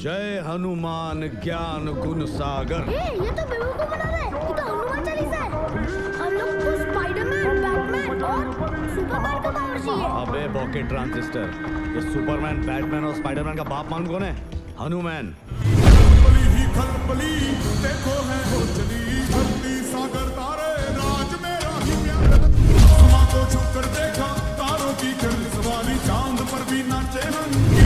जय हनुमान ज्ञान गुण सागर। ए, ये तो बेवकूफ़ बना रहा है। ये तो हनुमान चालीसा है। हम लोग को स्पाइडरमैन बैटमैन और सुपरमैन का पावर चाहिए। हाँ, अबे बॉकेट ट्रांजिस्टर ये सुपरमैन बैटमैन और स्पाइडरमैन का बाप मान कौन है? हनुमान। खलबली ही खलबली देखो है वो चली धरती सागर तारे। राज मेरा ही प्यार आसमां को छुप कर देखा तारों की चल सवारी चाँद पर भी नाचे हम।